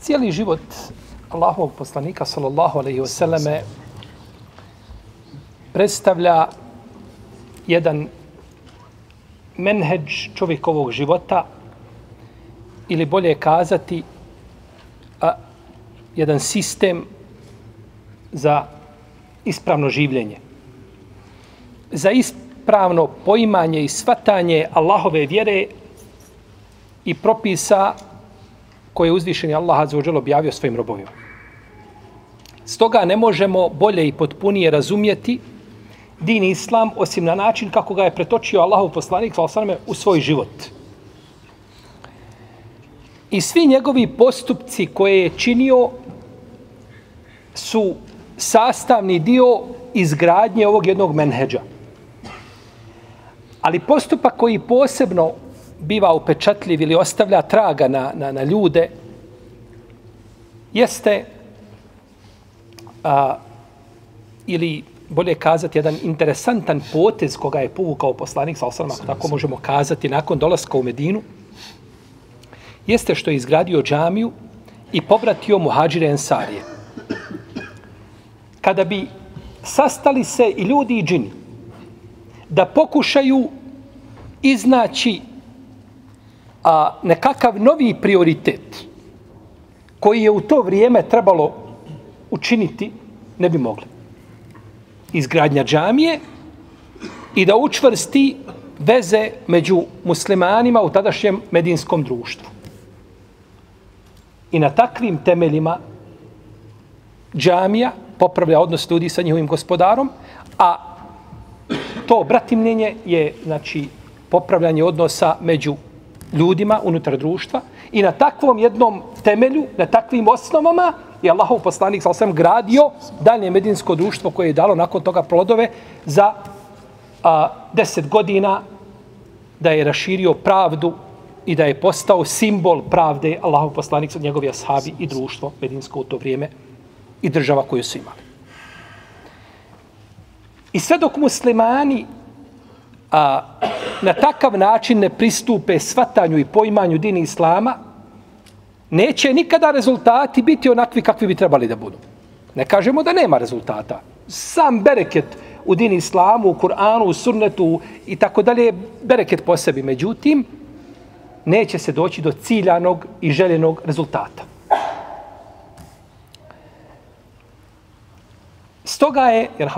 Cijeli život Allahovog poslanika, sallallahu alaihi wasallame, predstavlja jedan menheđ čovjekovog života ili bolje kazati a, jedan sistem za ispravno življenje. Za ispravno poimanje i svatanje Allahove vjere i propisa koje je uzvišeni Allah azzawajal objavio svojim robovima. Stoga ne možemo bolje i potpunije razumjeti din islam osim na način kako ga je pretočio Allahov poslanik sallallahu u svoj život. I svi njegovi postupci koje je činio su sastavni dio izgradnje ovog jednog menheđa. Ali postupak koji posebno biva upečatljiv ili ostavlja traga na, na, na ljude jeste a, ili bolje kazati jedan interesantan potez koga je povukao poslanik sa osrama, tako možemo kazati nakon dolaska u Medinu, jeste što je izgradio džamiju i povratio muhađire ensarije. Kada bi sastali se i ljudi i džini da pokušaju iznaći a, nekakav novi prioritet koji je u to vrijeme trebalo učiniti, ne bi mogli. Izgradnja džamije i da učvrsti veze među muslimanima u tadašnjem medinskom društvu. I na takvim temeljima džamija popravlja odnos ljudi sa njihovim gospodarom, a to bratimljenje je znači popravljanje odnosa među ljudima unutar društva i na takvom jednom temelju, na takvim osnovama je Allahov poslanik sa osam gradio dalje medinsko društvo koje je dalo nakon toga plodove za a, deset godina da je raširio pravdu i da je postao simbol pravde Allahov poslanik sa njegovi ashabi i društvo medinsko u to vrijeme i država koju su imali. I sve dok muslimani a, na takav način ne pristupe svatanju i poimanju dini islama, neće nikada rezultati biti onakvi kakvi bi trebali da budu. Ne kažemo da nema rezultata. Sam bereket u dini islamu, u Kur'anu, u sunnetu i tako dalje, bereket po sebi. Međutim, neće se doći do ciljanog i željenog rezultata. Stoga je, jer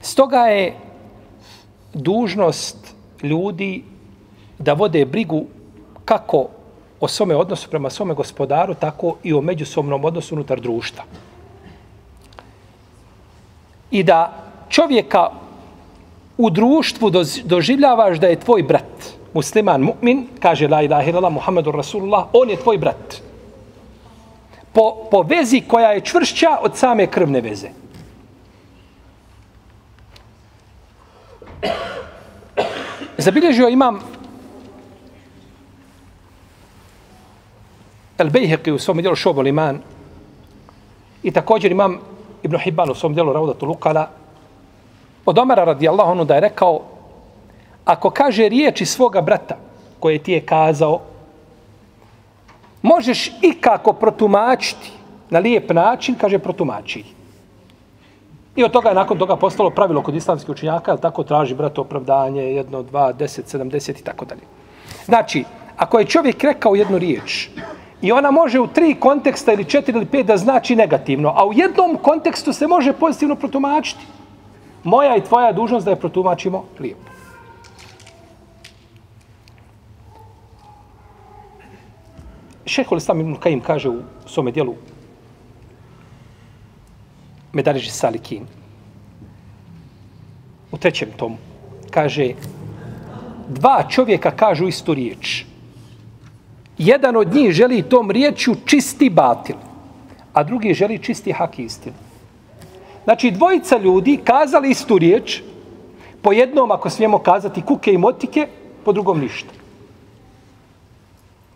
Stoga je dužnost ljudi da vode brigu kako o svome odnosu prema svome gospodaru, tako i o međusobnom odnosu unutar društva. I da čovjeka u društvu doživljavaš da je tvoj brat, musliman, mu'min, kaže la ilaha illallah, Muhammedur Rasulullah, on je tvoj brat. Po, po vezi koja je čvršća od same krvne veze. Zabilježio imam El Bejheqi u svom djelu Šobol iman i također imam Ibn Hibban u svom djelu Raudatu Lukala od Omara radijallahu anhu da je rekao ako kaže riječi svoga brata koje ti je kazao možeš i kako protumačiti na lijep način, kaže protumači. I od toga je nakon toga postalo pravilo kod islamskih učinjaka, ali tako traži brat opravdanje, jedno, dva, deset, sedamdeset i tako dalje. Znači, ako je čovjek rekao jednu riječ i ona može u tri konteksta ili četiri ili pet da znači negativno, a u jednom kontekstu se može pozitivno protumačiti, moja i tvoja dužnost da je protumačimo lijepo. Šehol Islam Ibn Kajim kaže u svome dijelu Medariđi Salikin. U trećem tomu. Kaže, dva čovjeka kažu istu riječ. Jedan od njih želi tom riječu čisti batil, a drugi želi čisti hak istinu. Znači, dvojica ljudi kazali istu riječ, po jednom, ako smijemo kazati, kuke i motike, po drugom ništa.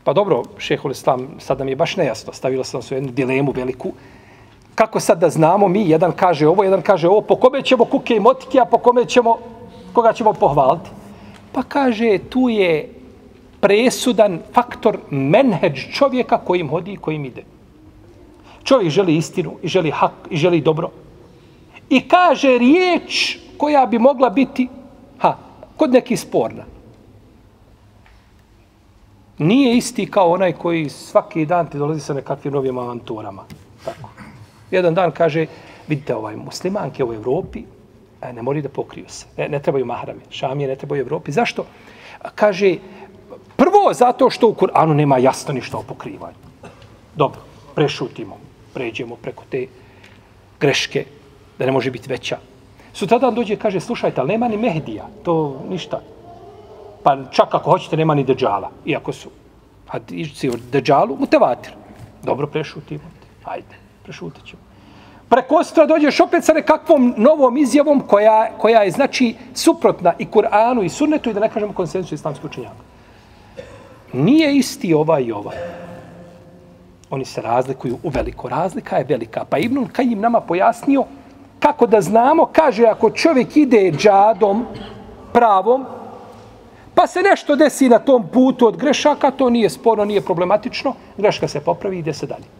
Pa dobro, šehol islam, sad nam je baš nejasno, stavilo sam se jednu dilemu veliku, kako sad da znamo mi, jedan kaže ovo, jedan kaže ovo, po kome ćemo kuke i motike, a po kome ćemo, koga ćemo pohvaliti. Pa kaže, tu je presudan faktor menheđ čovjeka kojim hodi i kojim ide. Čovjek želi istinu i želi hak i želi dobro. I kaže riječ koja bi mogla biti ha, kod neki sporna. Nije isti kao onaj koji svaki dan ti dolazi sa nekakvim novim avanturama. Tako. Jedan dan kaže, vidite ovaj muslimanke u Evropi, e, ne moraju da pokriju se. Ne, ne trebaju mahrame. Šamije ne trebaju u Evropi. Zašto? Kaže, prvo zato što u Kur'anu nema jasno ništa o pokrivanju. Dobro, prešutimo. Pređemo preko te greške da ne može biti veća. Sutradan dođe i kaže, slušajte, ali nema ni Mehdija. To ništa. Pa čak ako hoćete, nema ni Dejala. Iako su hadisci o Dejalu, mutevatir. Dobro, prešutimo. Hajde, prešutit ćemo. Preko sutra dođeš opet sa nekakvom novom izjavom koja, koja je znači suprotna i Kur'anu i sunnetu i da ne kažemo konsensu islamskih učenjaka. Nije isti ovaj i ovaj. Oni se razlikuju u veliko. Razlika je velika. Pa Ibnul Kajim nama pojasnio kako da znamo, kaže, ako čovjek ide džadom pravom, pa se nešto desi na tom putu od grešaka, to nije sporno, nije problematično, greška se popravi i ide se dalje.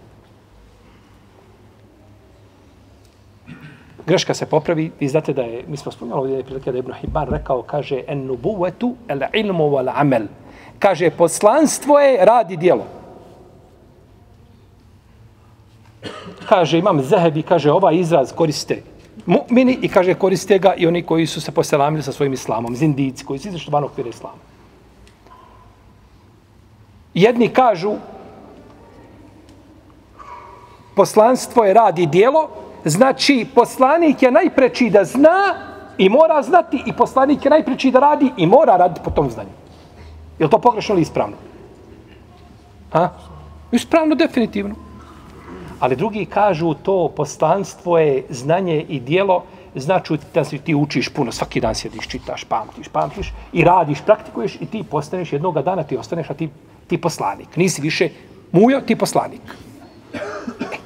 Greška se popravi, vi znate da je, mi smo spomenuli ovdje prilike da je Ibn Hibban rekao, kaže, en nubuvetu el ilmu wal amel. Kaže, poslanstvo je radi dijelo. Kaže, imam zehebi, kaže, ovaj izraz koriste mu'mini i kaže, koriste ga i oni koji su se poselamili sa svojim islamom, zindici, koji su izašli van okvira islama. Jedni kažu, poslanstvo je radi dijelo, Znači, poslanik je najpreći da zna i mora znati i poslanik je najpreći da radi i mora raditi po tom znanju. Je li to pogrešno ili ispravno? Ha? Ispravno, definitivno. Ali drugi kažu to poslanstvo je znanje i dijelo, znači da si ti učiš puno, svaki dan sjediš, čitaš, pamtiš, pamtiš i radiš, praktikuješ i ti postaneš jednog dana, ti ostaneš, a ti, ti poslanik. Nisi više mujo, ti poslanik. E,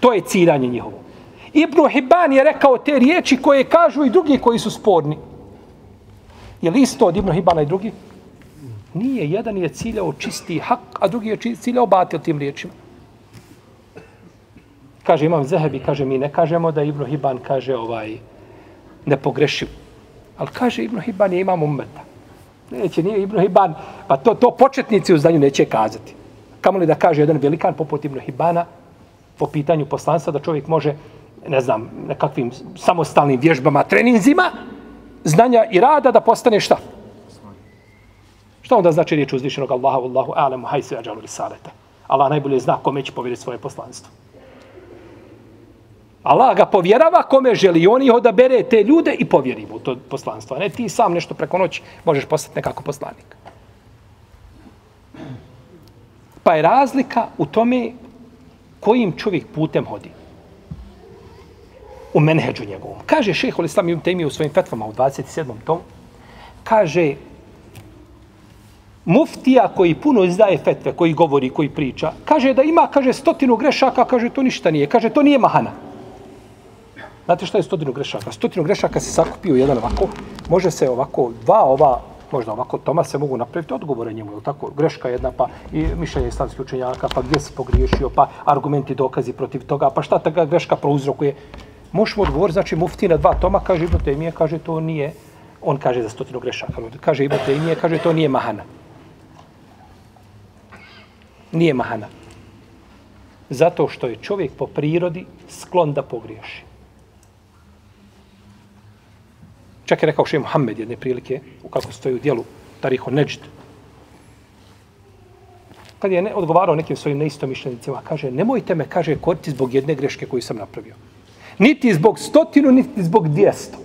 to je ciljanje njihovo. Ibn Hibban je rekao te riječi koje kažu i drugi koji su sporni. Je li isto od Ibn Hibana i drugi? Nije. Jedan je ciljao čisti hak, a drugi je ciljao batil tim riječima. Kaže imam Zehebi, kaže mi ne kažemo da Ibn Hibban kaže ovaj ne pogrešiv. Ali kaže Ibn Hibban je imam ummeta. Neće, nije Ibn Hibban, pa to, to početnici u zdanju neće kazati. Kamo li da kaže jedan velikan poput Ibn Hibana po pitanju poslanstva da čovjek može ne znam, nekakvim samostalnim vježbama, treninzima, znanja i rada da postane šta? Šta onda znači riječ uzvišenog Allaha, Allahu, alemu, hajse, ađalu, risaleta? Allah najbolje zna kome će povjeriti svoje poslanstvo. Allah ga povjerava kome želi. On ih odabere te ljude i povjeri mu to poslanstvo. A ne ti sam nešto preko noći možeš postati nekako poslanik. Pa je razlika u tome kojim čovjek putem hodi u menheđu njegovom. Kaže šeho Islam Ibn Taymi u svojim fetvama u 27. tom, kaže muftija koji puno izdaje fetve, koji govori, koji priča, kaže da ima, kaže, stotinu grešaka, kaže, to ništa nije. Kaže, to nije mahana. Znate šta je stotinu grešaka? Stotinu grešaka se sakupio jedan ovako, može se ovako, dva ova, možda ovako, toma se mogu napraviti odgovore njemu, je tako? Greška jedna, pa i mišljenje islamskih učenjaka, pa gdje si pogriješio, pa argumenti, dokazi protiv toga, pa šta ta greška prouzrokuje? Možemo odgovoriti, znači mufti na dva toma, kaže Ibn Taymije, kaže to nije, on kaže za stotinu grešaka, kaže Ibn Taymije, kaže to nije mahana. Nije mahana. Zato što je čovjek po prirodi sklon da pogriješi. Čak je rekao še Muhammed jedne prilike, u kako stoji u dijelu Tariho Neđd. Kad je ne, odgovarao nekim svojim neistomišljenicima, kaže, nemojte me, kaže, koriti zbog jedne greške koju sam napravio. Niti zbog stotinu, niti zbog dvijesto.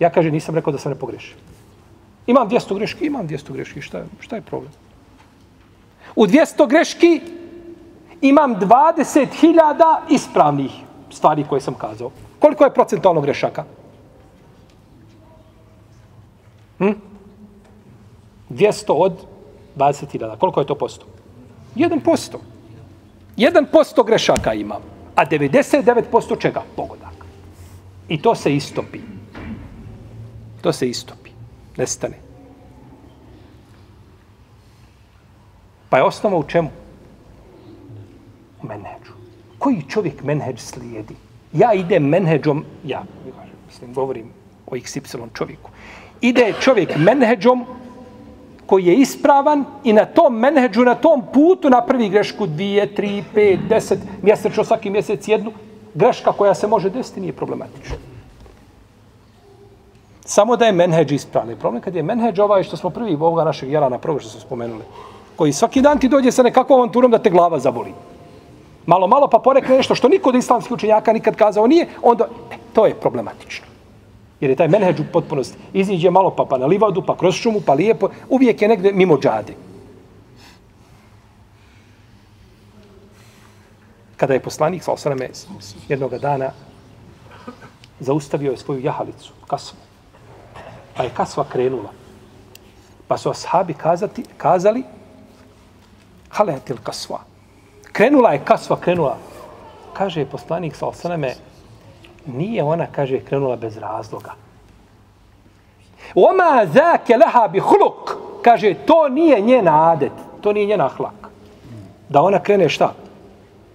Ja kaže, nisam rekao da sam ne pogrešio. Imam dvijesto greški, imam dvijesto greški. Šta je, šta je problem? U dvijesto greški imam dvadeset hiljada ispravnih stvari koje sam kazao. Koliko je procentualno grešaka? Hm? 200 od 20.000. Koliko je to posto? 1%. 1% grešaka imam a 99% čega? Pogodak. I to se istopi. To se istopi. Nestane. Pa je osnova u čemu? U menheđu. Koji čovjek menheđ slijedi? Ja idem menheđom, ja, mislim, govorim o XY čovjeku. Ide čovjek menheđom koji je ispravan i na tom menheđu, na tom putu napravi grešku dvije, tri, pet, deset, mjesečno svaki mjesec jednu, greška koja se može desiti nije problematična. Samo da je menheđ ispravni. Problem kad je menheđ ovaj što smo prvi ovoga našeg jelana, prvo što smo spomenuli, koji svaki dan ti dođe sa nekakvom avanturom da te glava zaboli. Malo, malo pa porekne nešto što niko od islamskih učenjaka nikad kazao nije, onda ne, to je problematično. Jer je taj menheđ u potpunosti. Iziđe malo pa, pa na livadu, pa kroz šumu, pa lijepo. Uvijek je negde mimo džade. Kada je poslanik, sa osaname, jednog dana zaustavio je svoju jahalicu, kasvu. Pa je kasva krenula. Pa su ashabi kazati, kazali, haletil kasva. Krenula je kasva, krenula. Kaže je poslanik, sa osaname, nije ona, kaže, krenula bez razloga. Oma zake leha bi huluk. Kaže, to nije njena adet, to nije njen ahlak. Da ona krene šta?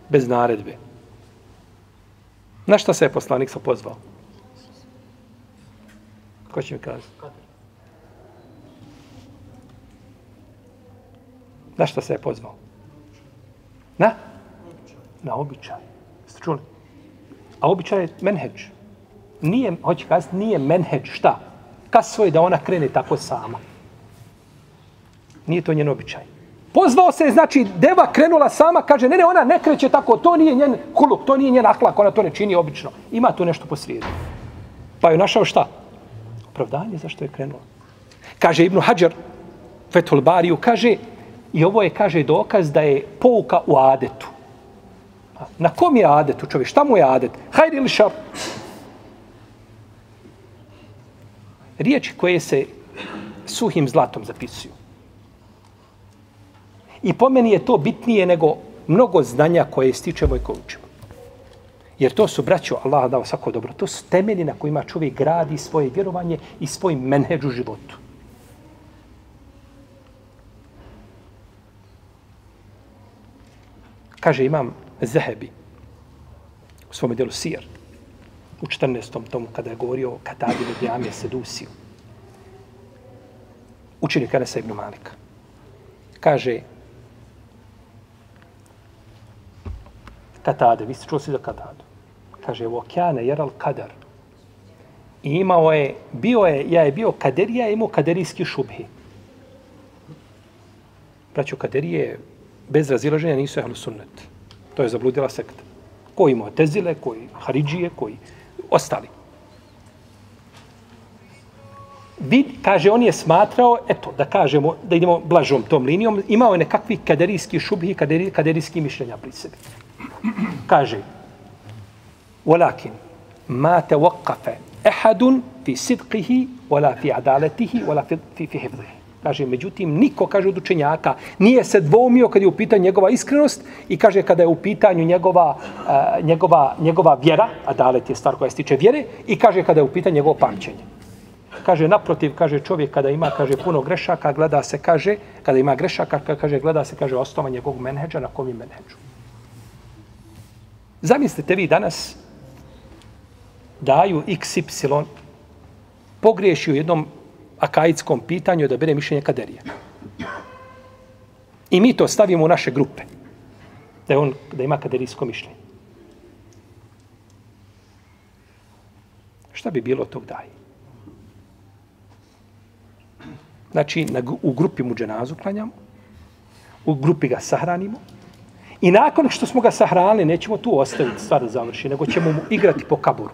Bez naredbe. Na šta se je poslanik sa pozvao? Ko će mi kazati? Na šta se je pozvao? Na? Na običaj. Ste čuli? A običaj je menheđ. Nije, hoće kazati, nije menheđ, šta? Kaso je da ona krene tako sama. Nije to njen običaj. Pozvao se, znači, deva krenula sama, kaže, ne, ne, ona ne kreće tako, to nije njen huluk, to nije njen ahlak, ona to ne čini obično. Ima tu nešto po svijetu. Pa je našao šta? Opravdanje zašto je krenula. Kaže Ibnu Hadžar, Fethul Bariju, kaže, i ovo je, kaže, dokaz da je pouka u adetu. Na kom je adet u čovjek? Šta mu je adet? Hajde ili šar? Riječi koje se suhim zlatom zapisuju. I po meni je to bitnije nego mnogo znanja koje stičemo i koje učimo. Jer to su, braćo, Allah dao svako dobro, to su temelji na kojima čovjek gradi svoje vjerovanje i svoj menheđ u životu. Kaže, imam Zehebi u svome djelu Sir u 14. tomu kada je govorio o Katadinu Djamije Sedusiju. Učenik Anasa ibn Malika. Kaže Katade, vi ste čuli si za Katadu. Kaže, u okeane jeral kadar. I imao je, bio je, ja je bio kaderija, imao kaderijski šubhi. Braćo, kaderije bez razilaženja nisu ehlu sunnet. To je zabludila sekta. Koji imao tezile, koji haridžije, koji ostali. Vid, kaže, on je smatrao, eto, da kažemo, da idemo blažom tom linijom, imao je nekakvi kaderijski šubhi, kaderi, kaderijski mišljenja pri sebi. Kaže, walakin, ma te wakafe ehadun fi sidqihi, wala fi adaletihi, wala fi, fi, fi hivdihi. Kaže, međutim, niko, kaže od učenjaka, nije se dvoumio kad je u pitanju njegova iskrenost i kaže kada je u pitanju njegova, uh, njegova, njegova vjera, a dalet je stvar koja se tiče vjere, i kaže kada je u pitanju njegovo pamćenje. Kaže, naprotiv, kaže čovjek kada ima, kaže, puno grešaka, gleda se, kaže, kada ima grešaka, kaže, gleda se, kaže, osnova njegovog menheđa, na kom je menheđu. Zamislite vi danas daju XY pogriješi u jednom akaidskom pitanju da bere mišljenje kaderija. I mi to stavimo u naše grupe. Da, je on, da ima kaderijsko mišljenje. Šta bi bilo tog daje? Znači, na, u grupi mu dženazu klanjamo, u grupi ga sahranimo, i nakon što smo ga sahranili, nećemo tu ostaviti stvar da završi, nego ćemo mu igrati po kaburu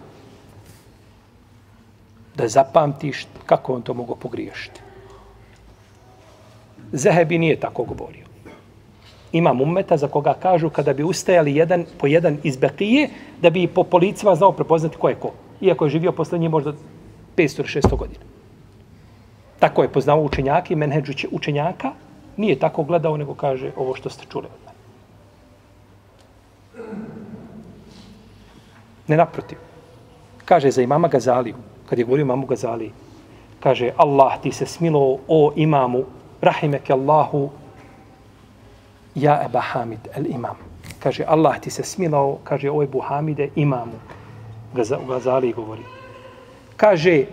da zapamtiš kako on to mogo pogriješiti. Zehebi nije tako govorio. Imam ummeta za koga kažu kada bi ustajali jedan po jedan iz Bekije, da bi po policima znao prepoznati ko je ko. Iako je živio posle možda 500 ili 600 godina. Tako je poznao učenjaka i menheđu učenjaka. Nije tako gledao, nego kaže ovo što ste čuli od mene. Ne naprotiv. Kaže za imama Gazaliju, kad je govorio imamu Gazali, kaže Allah ti se smilo o imamu, rahimeke Allahu, Ja Eba Hamid, el imam. Kaže, Allah ti se smilao, kaže, oj Buhamide, imamu. Gazali govori. Kaže,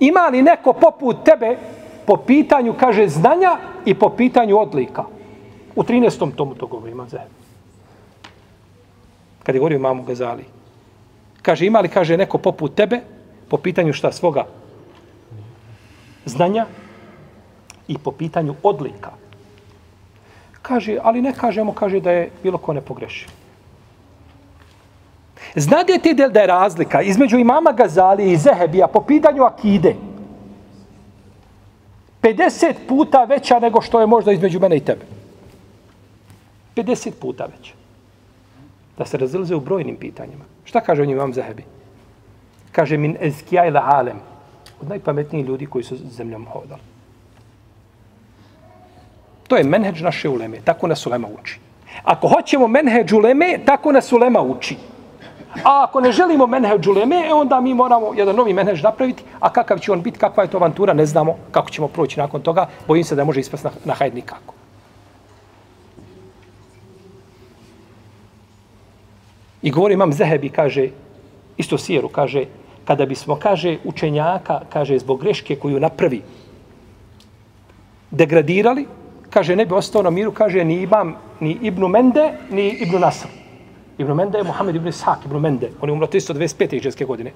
ima li neko poput tebe po pitanju, kaže, znanja i po pitanju odlika? U 13. tomu to govori, imam zajedno. Kad je govorio imamu Gazali. Kaže, ima li, kaže, neko poput tebe po pitanju šta svoga znanja i po pitanju odlika. Kaže, ali ne kažemo, kaže da je bilo ko ne pogreši. Znate del da je razlika između imama Gazali i Zehebija po pitanju akide 50 puta veća nego što je možda između mene i tebe. 50 puta veća. Da se razilize u brojnim pitanjima. Šta kaže o njim imam Zehebi? Kaže min ezkija ila alem. Od najpametnijih ljudi koji su zemljom hodali. To je menheđ naše uleme. Tako nas ulema uči. Ako hoćemo menheđ uleme, tako nas ulema uči. A ako ne želimo menheđ uleme, e onda mi moramo jedan novi menheđ napraviti. A kakav će on biti, kakva je to avantura, ne znamo kako ćemo proći nakon toga. Bojim se da može ispast na, na hajed nikako. I govori imam Zehebi, kaže, isto Sijeru, kaže, kada bismo, kaže, učenjaka, kaže, zbog greške koju napravi, degradirali, kaže, ne bi ostao na miru, kaže, ni imam ni Ibnu Mende, ni Ibnu Nasr. Ibnu Mende je Mohamed Ibn Ishaq, Ibnu Mende. On je umro 325. iđeske godine.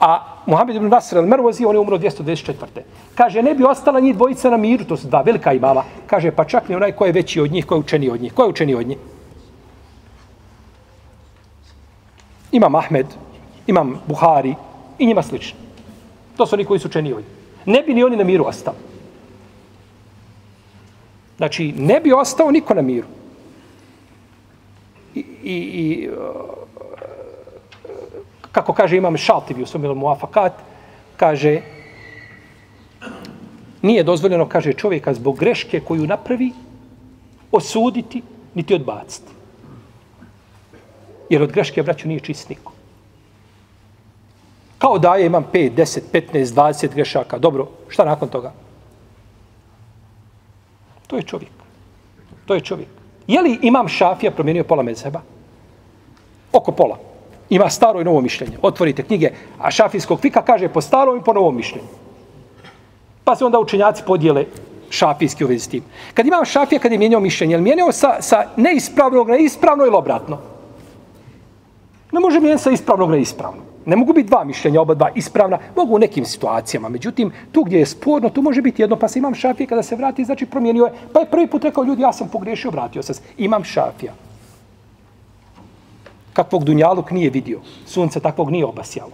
A Mohamed Ibn Nasr al-Mervozi, on je umro 224. Kaže, ne bi ostala njih dvojica na miru, to su dva velika imama. Kaže, pa čak ni onaj ko je veći od njih, ko je učeni od njih. Ko je učeni od njih? Imam Ahmed, imam Buhari i njima slično. To su oni koji su učeni. Ne bi ni oni na miru ostali. Znači, ne bi ostao niko na miru. I, i, i uh, kako kaže imam Šaltivi u svom muafakat, kaže, nije dozvoljeno, kaže čovjeka, zbog greške koju napravi, osuditi, niti odbaciti. Jer od greške, braću, nije čist niko. Kao da je imam 5, 10, 15, 20 grešaka. Dobro, šta nakon toga? To je čovjek. To je čovjek. Je li imam šafija promijenio pola mezheba? Oko pola. Ima staro i novo mišljenje. Otvorite knjige, a šafijskog fika kaže po starom i po novom mišljenju. Pa se onda učenjaci podijele šafijski u vezi s tim. Kad imam šafija, kad je mijenjao mišljenje, je li mijenjao sa, sa neispravnog na ispravno ili obratno? Ne može mijenjati sa ispravnog na ispravno. Ne mogu biti dva mišljenja, oba dva ispravna. Mogu u nekim situacijama. Međutim, tu gdje je sporno, tu može biti jedno. Pa se imam šafija kada se vrati, znači promijenio je. Pa je prvi put rekao, ljudi, ja sam pogriješio, vratio se. Imam šafija. Kakvog Dunjaluk nije vidio. Sunce takvog nije obasjalo.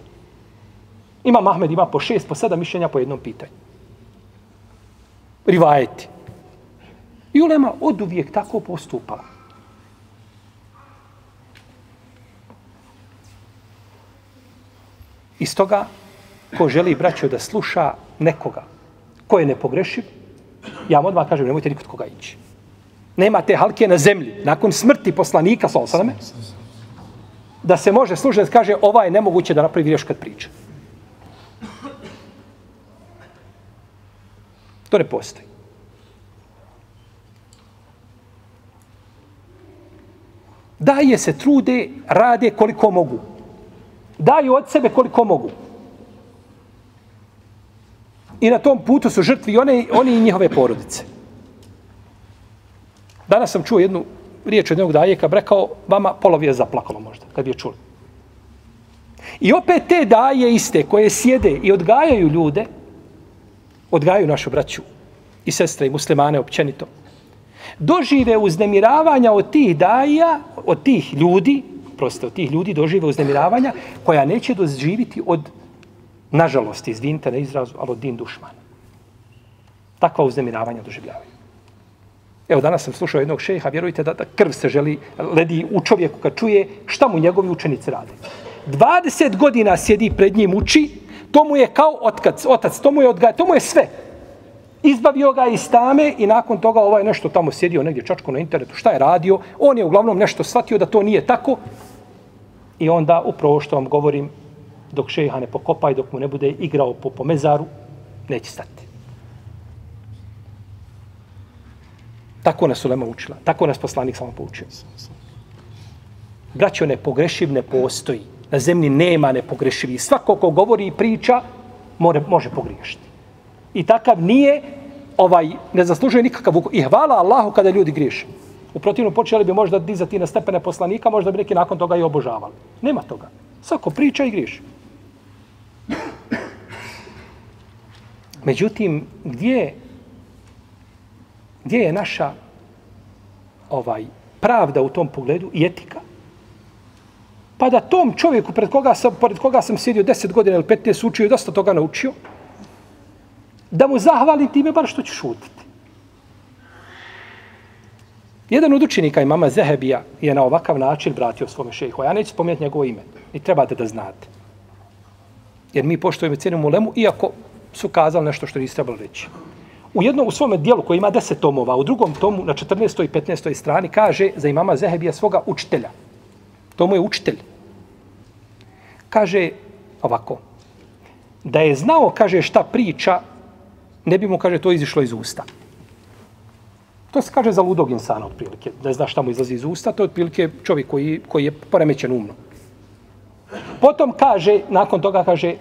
Ima Mahmed, ima po šest, po sedam mišljenja po jednom pitanju. Rivajeti. I ulema od uvijek tako postupala. Iz toga, ko želi braćo da sluša nekoga ko je nepogrešiv, ja vam odmah kažem, nemojte nikod koga ići. Nema te halke na zemlji. Nakon smrti poslanika, sa osaname, da se može slušati kaže ova je nemoguće da napravi greš kad priča. To ne postoji. Daje se trude, rade koliko mogu daju od sebe koliko mogu. I na tom putu su žrtvi one, oni i njihove porodice. Danas sam čuo jednu riječ od jednog dajeka, rekao, vama polovi je zaplakalo možda, kad bi je čuli. I opet te daje iste koje sjede i odgajaju ljude, odgajaju našu braću i sestre i muslimane općenito, dožive uznemiravanja od tih daja, od tih ljudi, prosto od tih ljudi dožive uznemiravanja koja neće doživiti od, nažalost, izvinite na izrazu, ali od din dušmana. Takva uznemiravanja doživljavaju. Evo, danas sam slušao jednog šeha, vjerujte da, da krv se želi, ledi u čovjeku kad čuje šta mu njegovi učenici rade. 20 godina sjedi pred njim uči, to mu je kao otkac, otac, to mu je odgaj, to mu je sve. Izbavio ga iz tame i nakon toga ovaj nešto tamo sjedio negdje čačko na internetu. Šta je radio? On je uglavnom nešto shvatio da to nije tako. I onda upravo što vam govorim, dok šeha ne pokopa i dok mu ne bude igrao po, pomezaru, neće stati. Tako nas ulema učila. Tako nas poslanik samo poučio. Braćo, nepogrešiv ne postoji. Na zemlji nema nepogrešivi. Svako ko govori i priča, more, može pogriješiti. I takav nije, ovaj, ne zaslužuje nikakav ukor. I hvala Allahu kada ljudi griješe. U protivnom počeli bi možda dizati na stepene poslanika, možda bi neki nakon toga i obožavali. Nema toga. Svako priča i griješi. Međutim, gdje, gdje je naša ovaj pravda u tom pogledu i etika? Pa da tom čovjeku pred koga sam, pored koga sam sjedio 10 godina ili 15 učio i dosta toga naučio, da mu zahvali time bar što će šutiti. Jedan od učenika imama Zehebija je na ovakav način vratio svome šejhu. Ja neću spomenuti njegovo ime. I trebate da znate. Jer mi poštojimo i cijenimo ulemu, iako su kazali nešto što niste trebali reći. U jednom, u svome dijelu koji ima deset tomova, u drugom tomu, na 14. i 15. strani, kaže za imama Zehebija svoga učitelja. To mu je učitelj. Kaže ovako, da je znao, kaže, šta priča, ne bi mu, kaže, to izišlo iz usta. To se kaže za ludog insana, otprilike. Ne zna šta mu izlazi iz usta, to je otprilike čovjek koji, koji je poremećen umno. Potom kaže, nakon toga kaže,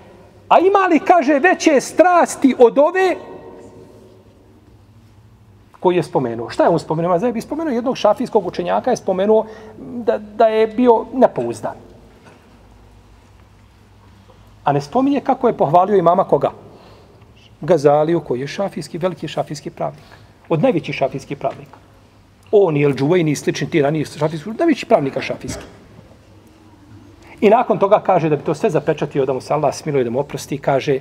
a ima li, kaže, veće strasti od ove koji je spomenuo. Šta je on spomenuo? Mazaj bi spomenuo jednog šafijskog učenjaka, je spomenuo da, da je bio nepouzdan. A ne spominje kako je pohvalio imama koga? Gazaliju, koji je šafijski, veliki šafijski pravnik. Od najvećih šafijskih pravnika. On i El Džuvejni i slični ti ranije šafijski, najveći pravnika šafijski. I nakon toga kaže da bi to sve zapečatio, da mu se Allah smiluje, da mu oprosti, kaže,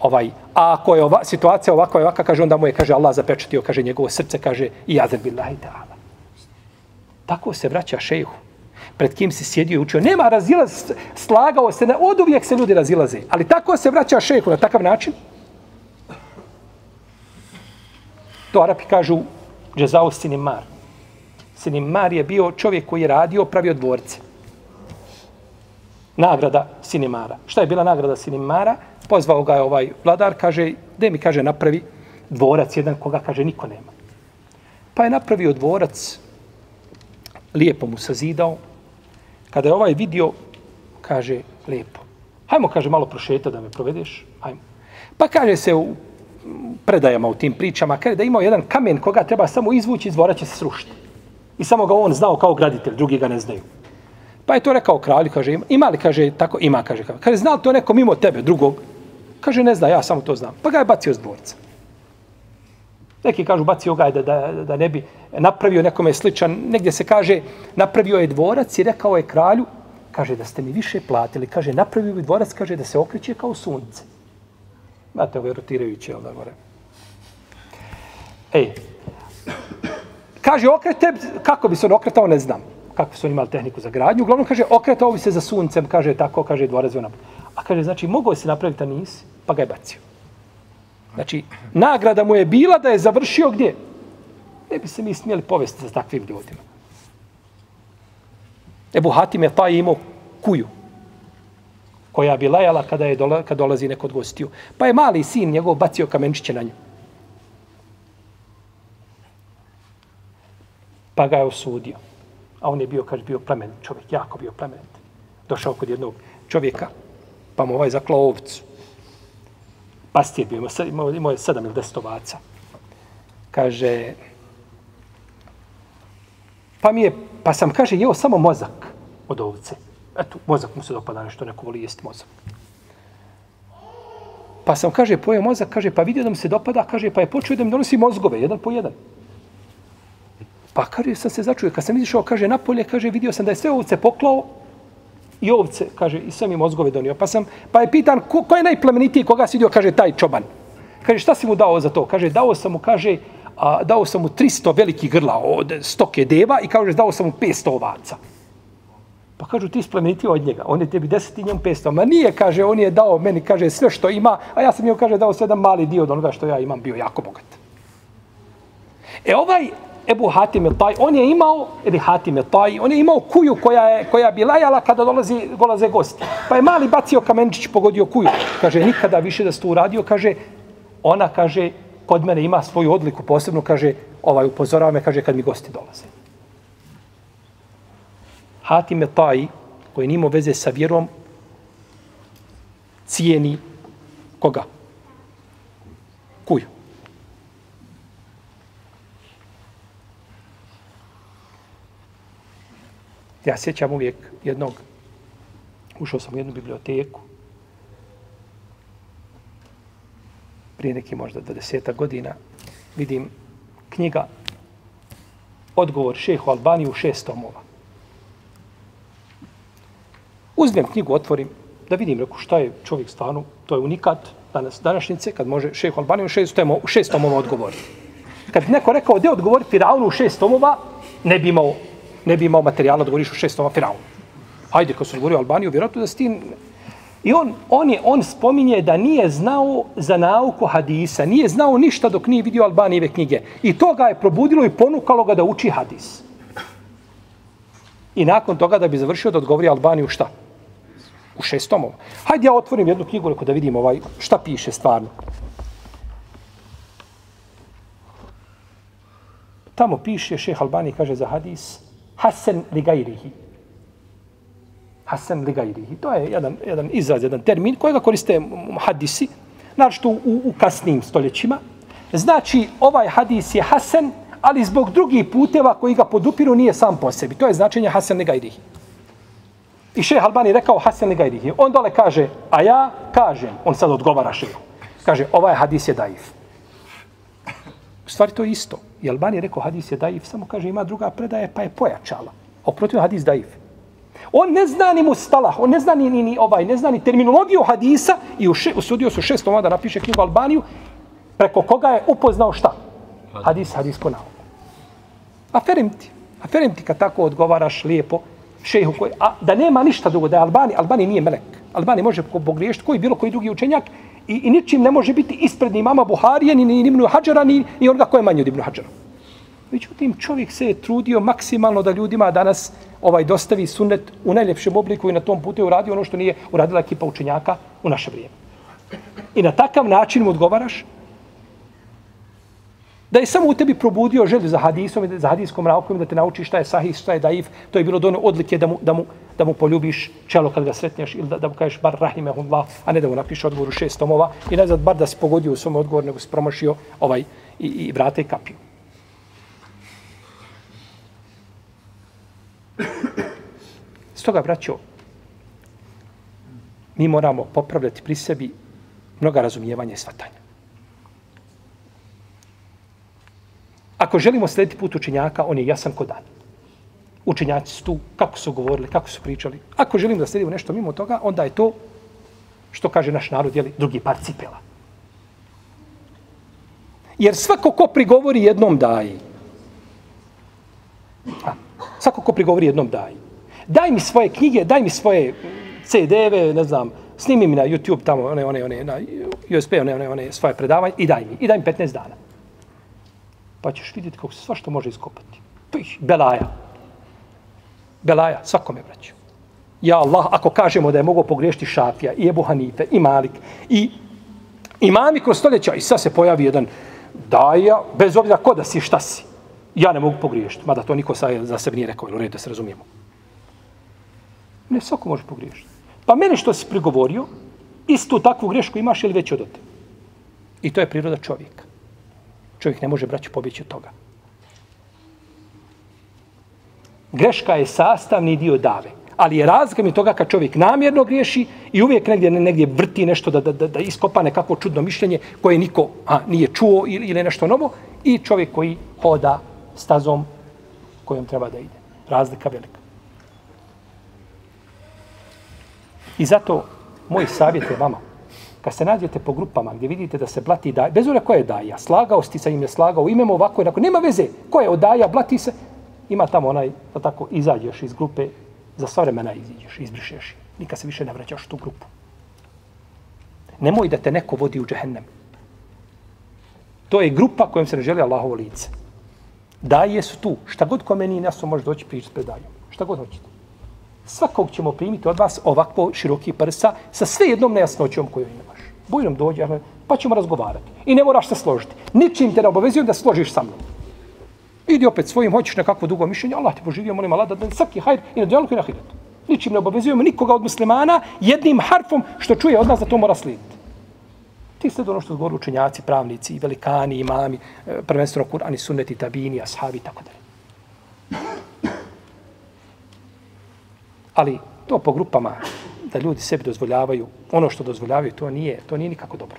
ovaj, a ako je ova, situacija ovakva i ovakva, kaže, onda mu je, kaže, Allah zapečatio, kaže, njegovo srce, kaže, i jazer billahi ta'ala. Tako se vraća šejhu. Pred kim se sjedio i učio. Nema razilaz, slagao se, ne, od uvijek se ljudi razilaze. Ali tako se vraća šejhu na takav način. To Arapi kažu, džezao sinimar. Sinimar je bio čovjek koji je radio, pravio dvorce. Nagrada sinimara. Šta je bila nagrada sinimara? pozvao ga je ovaj vladar, kaže, gde mi kaže napravi dvorac jedan koga kaže niko nema. Pa je napravio dvorac, lijepo mu sazidao. Kada je ovaj vidio, kaže, lijepo. Hajmo, kaže, malo prošeta da me provedeš. Hajmo. Pa kaže se u predajama u tim pričama, kaže da imao jedan kamen koga treba samo izvući iz dvora će se srušiti. I samo ga on znao kao graditelj, drugi ga ne znaju. Pa je to rekao kralju, kaže, ima li, kaže, tako, ima, kaže, kaže, zna li to neko mimo tebe, drugog? Kaže, ne zna, ja samo to znam. Pa ga je bacio s dvorca. Neki kažu, bacio ga je da, da, da ne bi napravio nekome sličan. Negdje se kaže, napravio je dvorac i rekao je kralju, kaže, da ste mi više platili. Kaže, napravio bi dvorac, kaže, da se okreće kao sunce. Imate ove je jel da gore. Ej, kaže, okrete, kako bi se on okretao, ne znam. Kako su oni imali tehniku za gradnju. Uglavnom, kaže, okretao bi se za suncem, kaže, tako, kaže, dvorac A kaže, znači, mogao se napraviti, a nisi, pa ga je bacio. Znači, nagrada mu je bila da je završio gdje? Ne bi se mi smijeli povesti za takvim ljudima. Ebu Hatim je taj imao kuju koja bi lajala kada je dola, kad dolazi neko od gostiju. Pa je mali sin njegov bacio kamenčiće na nju. Pa ga je osudio. A on je bio, kaže, bio plemen čovjek, jako bio plemen. Došao kod jednog čovjeka, pa mu ovaj zaklao ovcu. Pastir bio, imao, imao je sedam ili deset ovaca. Kaže, pa mi je, pa sam, kaže, jeo samo mozak od ovce. Eto, mozak mu se dopada nešto, neko voli jesti mozak. Pa sam, kaže, pojeo mozak, kaže, pa vidio da mu se dopada, kaže, pa je počeo da mi donosi mozgove, jedan po jedan. Pa kaže, sam se začuje, kad sam izišao, kaže, napolje, kaže, vidio sam da je sve ovce poklao, i ovce, kaže, i sve mi mozgove donio. Pa sam, pa je pitan, ko, ko je najplemenitiji, koga si vidio, kaže, taj čoban. Kaže, šta si mu dao za to? Kaže, dao sam mu, kaže, a, dao sam mu 300 velikih grla od stoke deva i kaže, dao sam mu 500 ovaca. Pa kažu, ti splemeniti od njega. On je tebi deset i njom 500. Ma nije, kaže, on je dao meni, kaže, sve što ima, a ja sam njemu, kaže, dao sedam mali dio od onoga što ja imam, bio jako bogat. E ovaj Ebu Hatim el Taj, on je imao, ili Hatim el Taj, on je imao kuju koja, je, koja je bilajala kada dolazi, dolaze gosti. Pa je mali bacio kamenčić, pogodio kuju. Kaže, nikada više da se to uradio, kaže, ona kaže, kod mene ima svoju odliku posebno, kaže, ovaj upozorava me, kaže, kad mi gosti dolaze. Hatim Taji, koji nimo veze sa vjerom, cijeni koga? Kuju. Ja sjećam uvijek jednog, ušao sam u jednu biblioteku, prije neki možda 20 godina, vidim knjiga Odgovor šehu Albaniju u šest tomova. Uzmem knjigu, otvorim, da vidim reku, šta je čovjek stvarno, to je unikat danas, današnjice, kad može šehu Albanija u šest, tomova, u šest tomova odgovoriti. Kad neko rekao, gdje odgovori Firaunu u šest tomova, ne bi imao, ne bi imao materijala odgovoriš u šest tomova Firaunu. Hajde, kad su govorio Albaniju, vjerojatno da s tim... I on, on, je, on spominje da nije znao za nauku hadisa, nije znao ništa dok nije vidio Albanijeve knjige. I to ga je probudilo i ponukalo ga da uči hadis. I nakon toga da bi završio da odgovori Albaniju šta? U šest tomova. Hajde ja otvorim jednu knjigu da vidim ovaj, šta piše stvarno. Tamo piše, šeh Albani kaže za hadis, Hasan Ligajrihi. Hasan ligajrihi. To je jedan, jedan izraz, jedan termin kojega koriste hadisi, naravno u, u kasnim stoljećima. Znači, ovaj hadis je Hasan, ali zbog drugih puteva koji ga podupiru nije sam po sebi. To je značenje Hasan ligajrihi. I šeh Albani rekao Hasan li gajrihi. On dole kaže, a ja kažem, on sad odgovara šehu. Kaže, ovaj hadis je daif. U stvari to je isto. I Albani rekao hadis je daif, samo kaže ima druga predaje pa je pojačala. Oprotiv hadis daif. On ne zna ni mustalah, on ne zna ni, ni, ni ovaj, ne zna ni terminologiju hadisa i u še, usudio su šest da napiše knjigu Albaniju, preko koga je upoznao šta? Hadis, hadis po nauku. Aferim ti. Aferim ti kad tako odgovaraš lijepo šehu koji, a da nema ništa drugo, da je Albani, Albani nije melek. Albani može pogriješiti koji bilo koji drugi učenjak i, i ničim ne može biti ispred ni mama Buharije, ni, ni Ibnu Hadžara, ni, ni onoga koje je manje od Ibnu Hadžara. Međutim, čovjek se je trudio maksimalno da ljudima danas ovaj dostavi sunnet u najljepšem obliku i na tom putu je uradio ono što nije uradila ekipa učenjaka u naše vrijeme. I na takav način mu odgovaraš da je samo u tebi probudio želju za hadisom i za hadijskom naukom da te nauči šta je sahih, šta je daif, to je bilo dono odlike da mu, da mu, da mu poljubiš čelo kad ga sretneš ili da, da mu kažeš bar rahimehullah, a ne da mu napiše odgovor u šest tomova i nazad bar da se pogodio u svom odgovoru nego si promašio ovaj, i, i vrate i kapiju. Stoga, braćo, mi moramo popravljati pri sebi mnoga razumijevanja i svatanja. Ako želimo slediti put učenjaka, on je jasan kod dan. Učenjaci su tu, kako su govorili, kako su pričali. Ako želimo da sledimo nešto mimo toga, onda je to, što kaže naš narod, jeli, drugi par cipela. Jer svako ko prigovori jednom daji, a, svako ko prigovori jednom daji, daj mi svoje knjige, daj mi svoje CD-eve, ne znam, snimi mi na YouTube tamo, one, one, one, na USB, one, one, one, svoje predavanje i daj mi. I daj mi 15 dana. Pa ćeš vidjeti kako se svašta može iskopati. Pih, belaja. Belaja, svakome braću. Ja Allah, ako kažemo da je mogao pogriješiti Šafija, i Ebu Hanife, i Malik, i imami kroz stoljeća, i sad se pojavi jedan daja, bez obzira ko da si, šta si. Ja ne mogu pogriješiti, mada to niko za sebe nije rekao, ili da se razumijemo. Ne, svako može pogriješiti. Pa mene što si prigovorio, istu takvu grešku imaš ili već od te. I to je priroda čovjeka. Čovjek ne može braću, pobjeći od toga. Greška je sastavni dio dave. Ali je razlika mi toga kad čovjek namjerno griješi i uvijek negdje, negdje vrti nešto da, da, da, da iskopa nekako čudno mišljenje koje niko a, nije čuo ili, ili nešto novo i čovjek koji hoda stazom kojom treba da ide. Razlika velika. I zato moj savjet je vama, kad se nađete po grupama gdje vidite da se blati daja, bez ura ko je daja, slagao sti sa im je slagao, imamo ovako, jednako, nema veze, ko je od daja, blati se, ima tamo onaj, da tako, izađeš iz grupe, za sva vremena iziđeš, izbrišeš, nikad se više ne vraćaš tu grupu. Nemoj da te neko vodi u džehennem. To je grupa kojom se ne želi Allahovo lice. Daje su tu. Šta god ko meni naso može doći pričati pred dajom. Šta god hoćete svakog ćemo primiti od vas ovakvo široki prsa sa sve jednom nejasnoćom koju Bujrom Bojnom dođe, Pa ćemo razgovarati. I ne moraš se složiti. Ničim te ne obavezujem da složiš sa mnom. Idi opet svojim, hoćeš nekakvo dugo mišljenje, Allah te poživio, molim Allah da dan svaki hajr i na djelku i na hiretu. Ničim ne obavezujemo nikoga od muslimana jednim harfom što čuje od nas da to mora slijediti. Ti ste ono što zgovoru učenjaci, pravnici, velikani, imami, e, prvenstveno Kur'ani, sunneti, tabini, ashabi i tako dalje. Ali to po grupama da ljudi sebi dozvoljavaju ono što dozvoljavaju, to nije, to nije nikako dobro.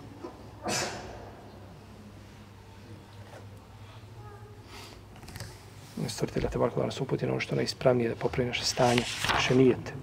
Stvoritelja te barko da nas uputi na ono što najispravnije da popravi naše stanje, naše nijete.